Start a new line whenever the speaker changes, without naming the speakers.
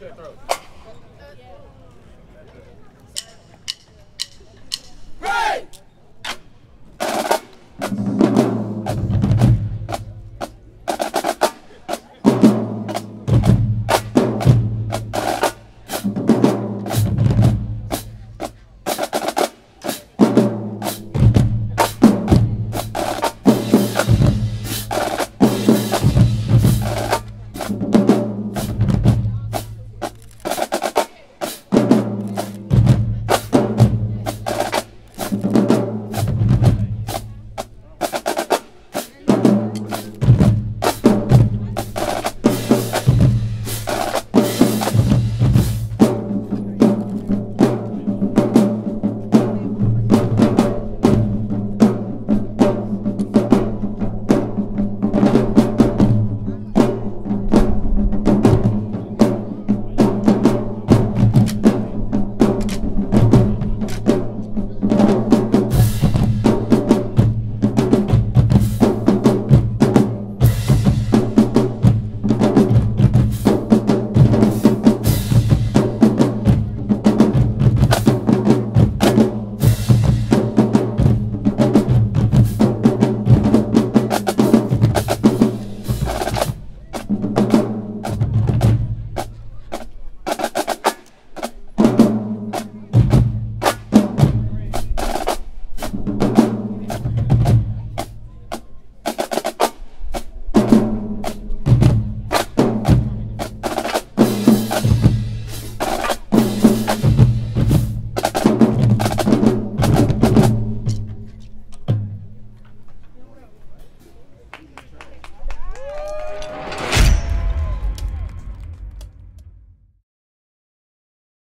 to her throat.